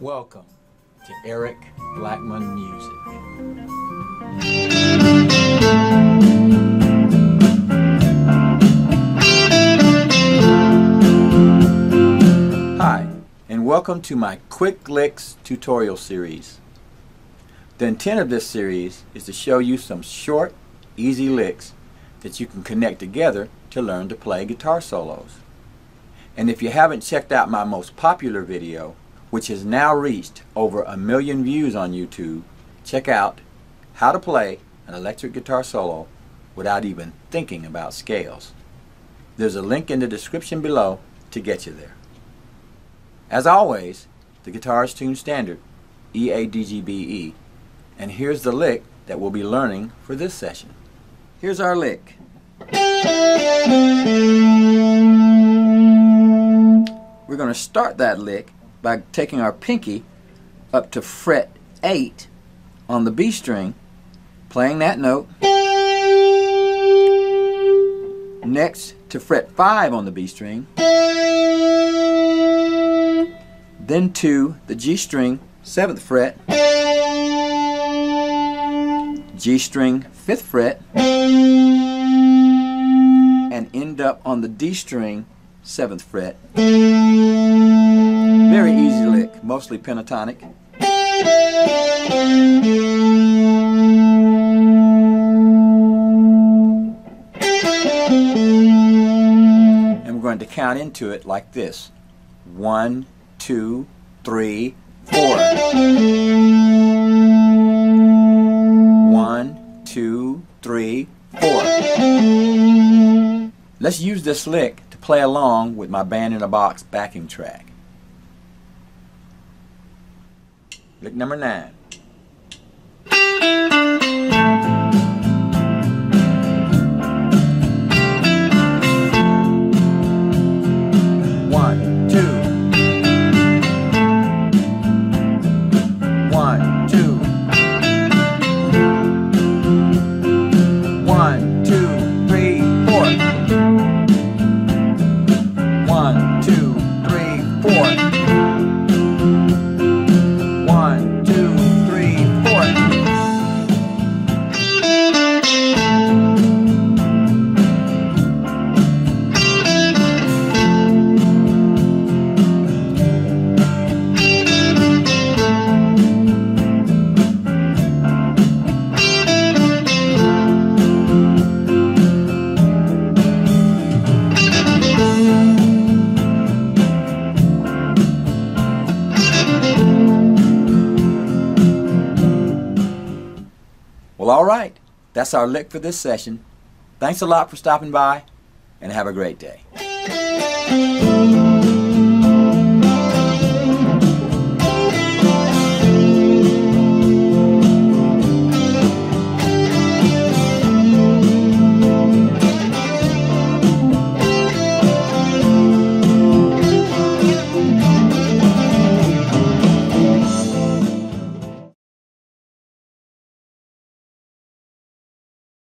Welcome to Eric Blackmon Music. Hi, and welcome to my Quik Licks tutorial series. The intent of this series is to show you some short, easy licks that you can connect together to learn to play guitar solos. And if you haven't checked out my most popular video, which has now reached over a million views on YouTube, check out how to play an electric guitar solo without even thinking about scales. There's a link in the description below to get you there. As always, the guitar is tuned standard, E A D G B E, and here's the lick that we'll be learning for this session. Here's our lick. We're going to start that lick by taking our pinky up to fret 8 on the B string, playing that note. Next to fret 5 on the B string. Then to the G string, 7th fret. G string, 5th fret. And end up on the D string, 7th fret. Very easy lick, mostly pentatonic. And we're going to count into it like this. One, two, three, four. One, two, three, four. Let's use this lick to play along with my Band in a Box backing track. Lick number nine. Well, all right. That's our lick for this session. Thanks a lot for stopping by, and have a great day.